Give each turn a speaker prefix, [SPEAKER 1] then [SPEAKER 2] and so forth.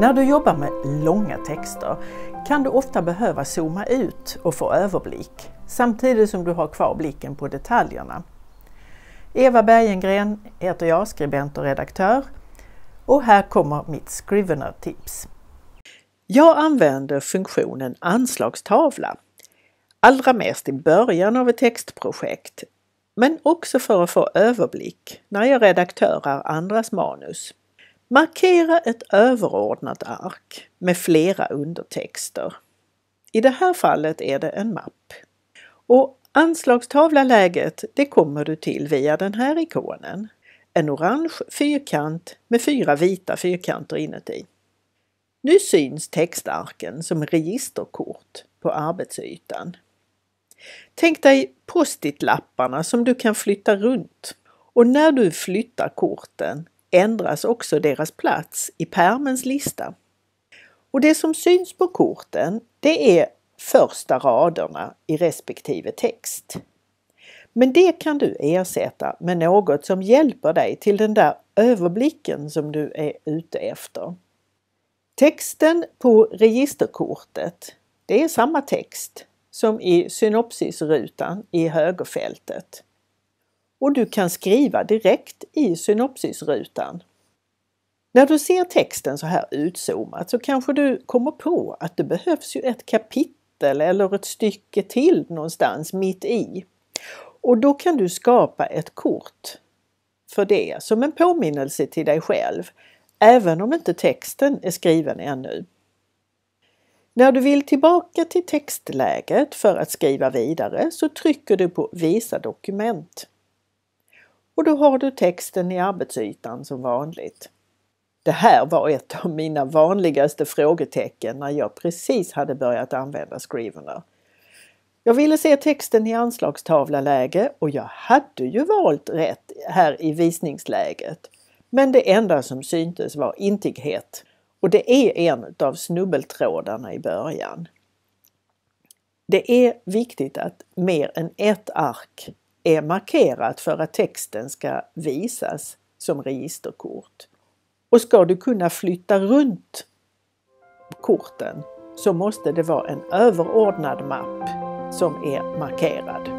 [SPEAKER 1] När du jobbar med långa texter kan du ofta behöva zooma ut och få överblick samtidigt som du har kvar blicken på detaljerna. Eva Bergengren heter jag, skribent och redaktör och här kommer mitt Scrivener-tips. Jag använder funktionen anslagstavla allra mest i början av ett textprojekt men också för att få överblick när jag redaktörar andras manus. Markera ett överordnat ark med flera undertexter. I det här fallet är det en mapp. Och anslagstavlaläget det kommer du till via den här ikonen. En orange fyrkant med fyra vita fyrkanter inuti. Nu syns textarken som registerkort på arbetsytan. Tänk dig post-it-lapparna som du kan flytta runt och när du flyttar korten ändras också deras plats i pärmens lista. Och det som syns på korten det är första raderna i respektive text. Men det kan du ersätta med något som hjälper dig till den där överblicken som du är ute efter. Texten på registerkortet, det är samma text som i synopsisrutan i högerfältet och du kan skriva direkt i synopsisrutan. När du ser texten så här utzoomat så kanske du kommer på att det behövs ju ett kapitel eller ett stycke till någonstans mitt i. Och då kan du skapa ett kort för det som en påminnelse till dig själv, även om inte texten är skriven ännu. När du vill tillbaka till textläget för att skriva vidare så trycker du på Visa dokument och då har du texten i arbetsytan som vanligt. Det här var ett av mina vanligaste frågetecken när jag precis hade börjat använda Scrivener. Jag ville se texten i anslagstavlaläge och jag hade ju valt rätt här i visningsläget. Men det enda som syntes var intighet och det är en av snubbeltrådarna i början. Det är viktigt att mer än ett ark är markerat för att texten ska visas som registerkort. Och ska du kunna flytta runt korten så måste det vara en överordnad mapp som är markerad.